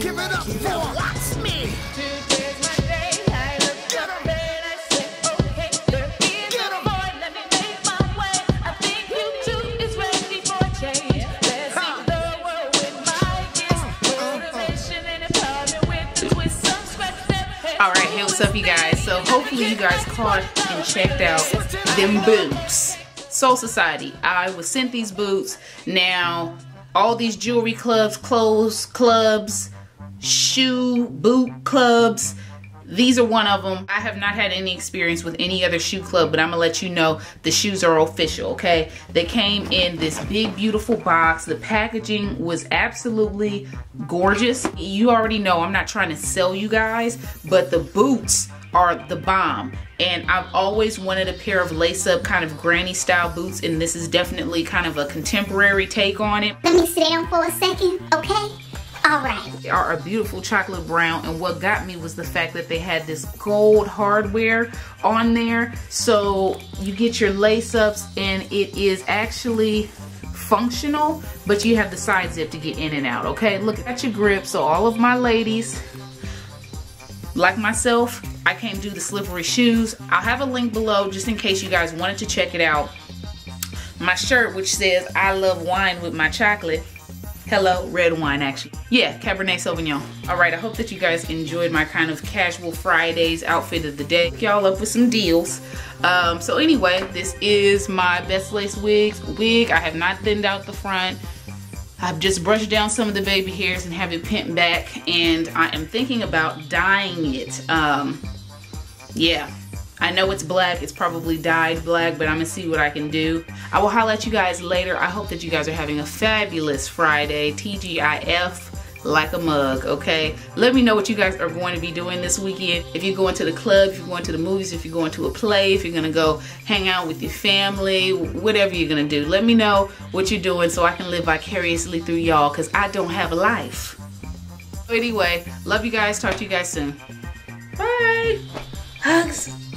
Give it up for Watch me. Today's my day. I look up and I say, okay, there is a boy. Let me make my way. I think you too is ready for change. Let's see the world with my gifts. Uh, uh, uh. Motivation and empowerment with the twist. Some scratch them heads. All right, hey, what's up, you guys? So hopefully you guys caught and checked out them boots. Sole Society. I was sent these boots. Now, all these jewelry clubs, clothes clubs, shoe boot clubs. These are one of them. I have not had any experience with any other shoe club, but I'm gonna let you know the shoes are official, okay? They came in this big, beautiful box. The packaging was absolutely gorgeous. You already know I'm not trying to sell you guys, but the boots are the bomb. And I've always wanted a pair of lace-up kind of granny style boots, and this is definitely kind of a contemporary take on it. Let me sit down for a second, okay? All right. They are a beautiful chocolate brown and what got me was the fact that they had this gold hardware on there. So you get your lace ups and it is actually functional but you have the side zip to get in and out okay? Look at your grip so all of my ladies like myself I can't do the slippery shoes. I'll have a link below just in case you guys wanted to check it out. My shirt which says I love wine with my chocolate Hello, red wine actually. Yeah, Cabernet Sauvignon. All right, I hope that you guys enjoyed my kind of casual Fridays outfit of the day. Y'all up with some deals. Um, so anyway, this is my best lace wigs wig. I have not thinned out the front. I've just brushed down some of the baby hairs and have it pinned back and I am thinking about dyeing it. Um, yeah, I know it's black, it's probably dyed black, but I'm gonna see what I can do. I will at you guys later. I hope that you guys are having a fabulous Friday, TGIF like a mug, okay? Let me know what you guys are going to be doing this weekend. If you're going to the club, if you're going to the movies, if you're going to a play, if you're gonna go hang out with your family, whatever you're gonna do. Let me know what you're doing so I can live vicariously through y'all because I don't have a life. Anyway, love you guys. Talk to you guys soon. Bye. Hugs.